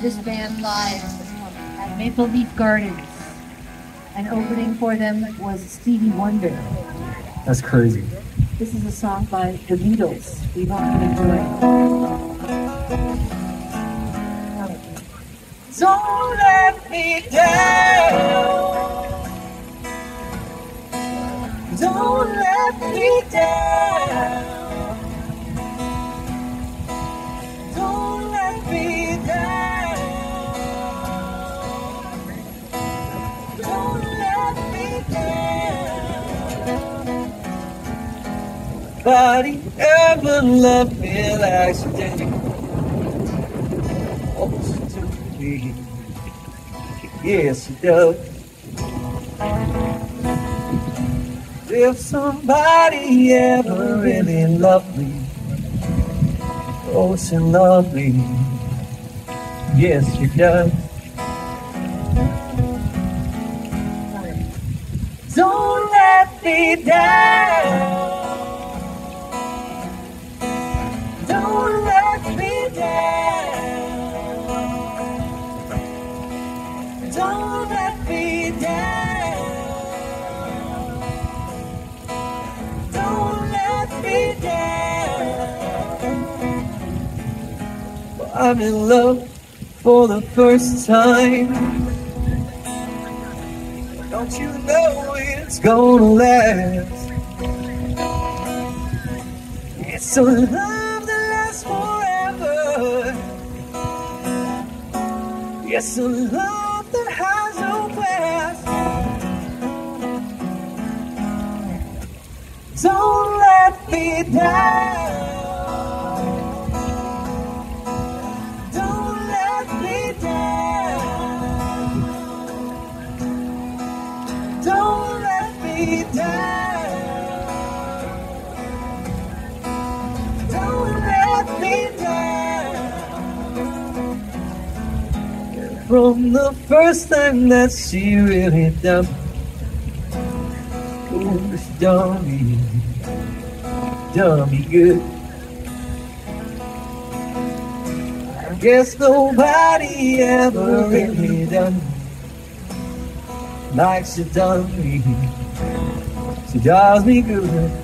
this band live at Maple Leaf Gardens. And opening for them was Stevie Wonder. That's crazy. This is a song by The Beatles. We hope you enjoy. Don't let me down. Nobody ever loved me like you did. Oh. Yes, you does. If somebody ever really loved me, oh, she loved me. Yes, she does. Don't let me down. I'm in love for the first time. Don't you know it's gonna last? It's a love that lasts forever. It's a love that has no past. Don't let me down. From the first time that she really oh, done me, done me good. I guess nobody ever really done like she done me. She does me good.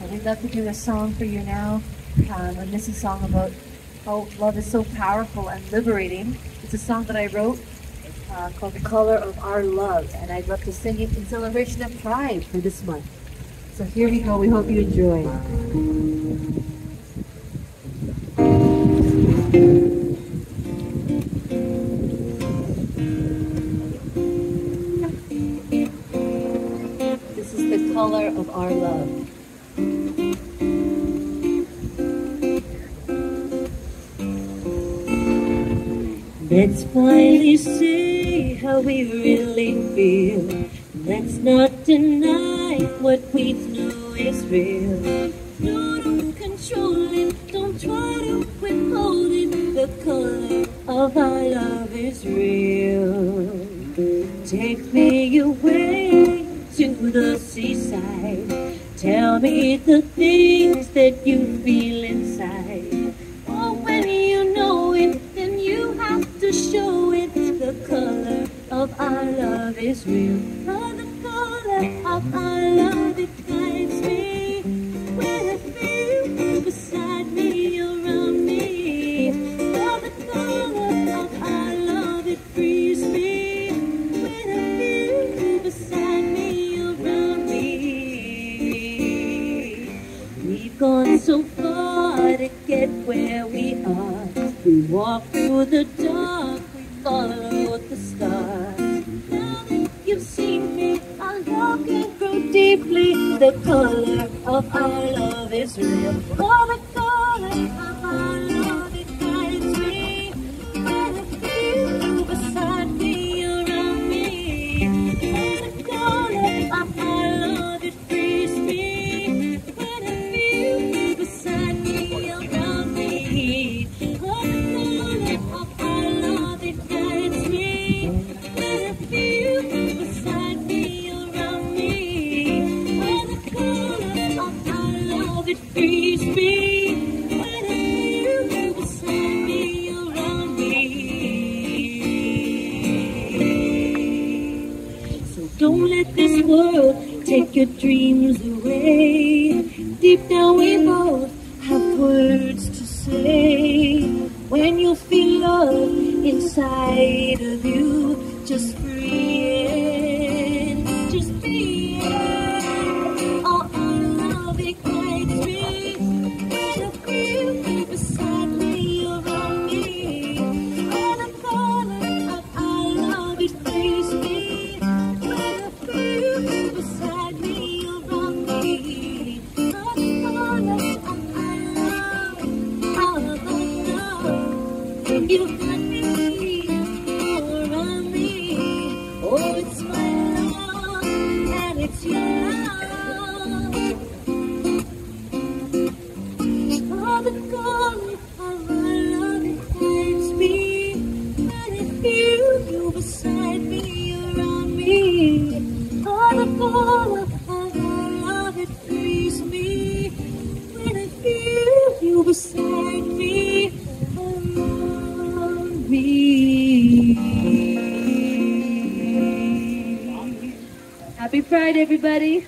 And we'd love to do a song for you now. Um, and this is a song about how love is so powerful and liberating. It's a song that I wrote uh, called The Color of Our Love. And I'd love to sing it in celebration of Pride for this month. So here we go. We hope you enjoy. This is the color of our love. Let's finally see how we really feel. Let's not deny what we know is real. No, don't control it, don't try to withhold it. The color of our love is real. Take me away to the seaside. Tell me the things that you feel is real. Oh, the color of our love, it guides me. With you beside me, around me. Oh, the color of our love, it frees me. With you beside me, around me. We've gone so far to get where we are. We walk through the dark, we follow the stars. Seen me, our love can grow deeply. The color of our love is real. Oh, the color don't let this world take your dreams away. Deep down we both have words to say. When you feel love inside of you, just breathe. Just breathe. Oh, You got me. Oh, it's my love and it's your love. Oh, the of love me. When I feel you beside me, around me. Oh, the of love it frees me. When I feel you beside Pride, everybody.